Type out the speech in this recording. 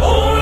Oh.